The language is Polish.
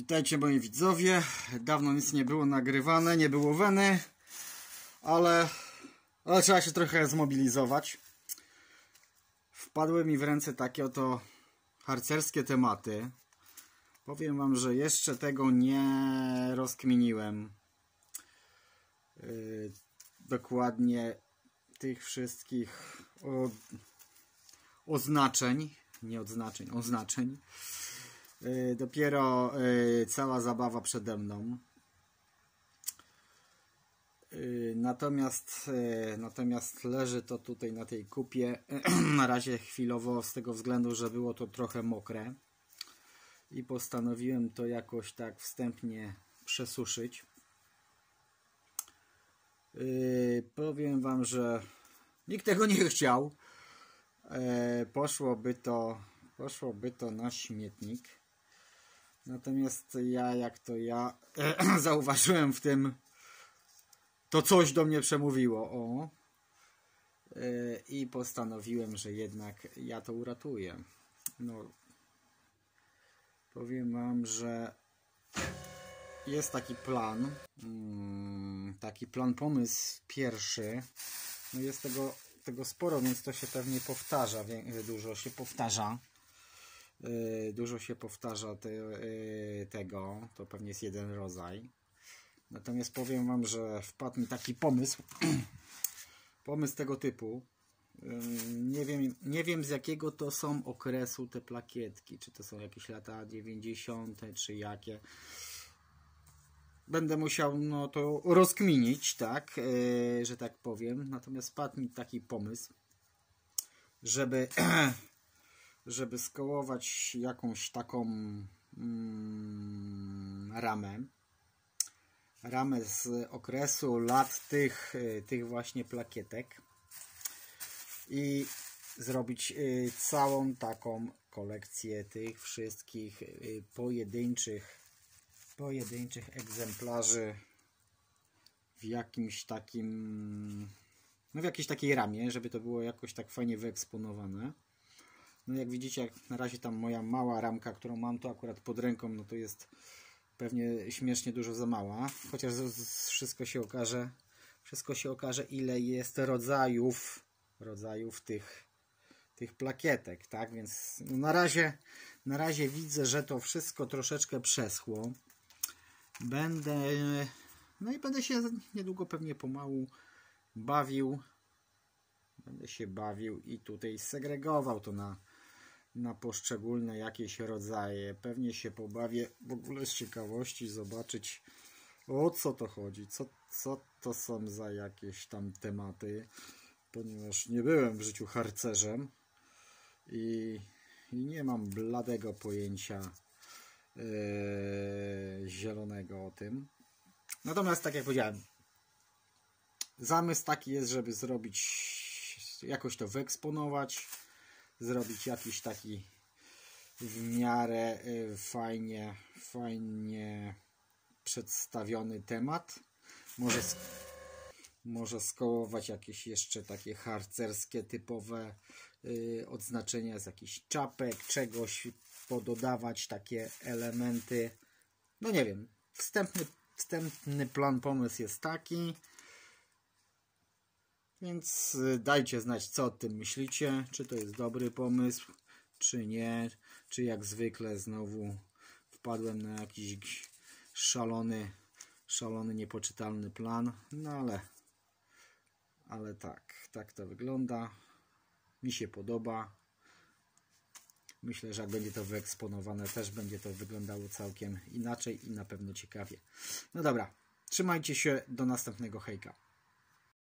Witajcie moi widzowie. Dawno nic nie było nagrywane, nie było weny, ale, ale trzeba się trochę zmobilizować. Wpadły mi w ręce takie oto harcerskie tematy. Powiem wam, że jeszcze tego nie rozkminiłem. Yy, dokładnie tych wszystkich oznaczeń, nie odznaczeń, oznaczeń. Yy, dopiero yy, cała zabawa przede mną. Yy, Natomiast, natomiast leży to tutaj na tej kupie na razie chwilowo z tego względu, że było to trochę mokre i postanowiłem to jakoś tak wstępnie przesuszyć. Powiem Wam, że nikt tego nie chciał. Poszłoby to, poszłoby to na śmietnik. Natomiast ja, jak to ja, zauważyłem w tym, to coś do mnie przemówiło. O. Yy, I postanowiłem, że jednak ja to uratuję. No, powiem Wam, że jest taki plan, mm, taki plan, pomysł pierwszy. No jest tego, tego sporo, więc to się pewnie powtarza, dużo się powtarza. Yy, Dużo się powtarza te, yy, tego, to pewnie jest jeden rodzaj. Natomiast powiem Wam, że wpadł mi taki pomysł, pomysł tego typu. Ym, Nie wiem, nie wiem z jakiego to są okresu te plakietki, czy to są jakieś lata 90., czy jakie będę musiał no, to rozkminić, tak, że tak powiem. Natomiast wpadł mi taki pomysł, żeby, żeby skołować jakąś taką mm, ramę. Ramę z okresu lat tych, yy, tych właśnie plakietek i zrobić yy, całą taką kolekcję tych wszystkich yy, pojedynczych pojedynczych egzemplarzy w jakimś takim no w jakiejś takiej ramie, żeby to było jakoś tak fajnie wyeksponowane. No jak widzicie, jak na razie tam moja mała ramka, którą mam tu akurat pod ręką, no to jest pewnie śmiesznie dużo za mała, chociaż wszystko się okaże, wszystko się okaże ile jest rodzajów rodzajów tych tych plakietek, tak? Więc no na razie na razie widzę, że to wszystko troszeczkę przeschło. Będę no i będę się niedługo pewnie pomału bawił. Będę się bawił i tutaj segregował to na, na poszczególne jakieś rodzaje. Pewnie się pobawię w ogóle z ciekawości zobaczyć o co to chodzi, co, co to są za jakieś tam tematy, ponieważ nie byłem w życiu harcerzem i, i nie mam bladego pojęcia yy, zielonego o tym. Natomiast tak jak powiedziałem, zamysł taki jest, żeby zrobić jakoś to wyeksponować, zrobić jakiś taki w miarę y, fajnie, fajnie przedstawiony temat. Może, może skołować jakieś jeszcze takie harcerskie typowe y, odznaczenia z jakichś czapek, czegoś, pododawać takie elementy. No nie wiem, wstępny, wstępny plan, pomysł jest taki. Więc y, dajcie znać, co o tym myślicie. Czy to jest dobry pomysł, czy nie. Czy jak zwykle znowu wpadłem na jakiś szalony, szalony, niepoczytalny plan. No ale, ale tak, tak to wygląda. Mi się podoba. Myślę, że jak będzie to wyeksponowane, też będzie to wyglądało całkiem inaczej i na pewno ciekawie. No dobra, trzymajcie się, do następnego hejka.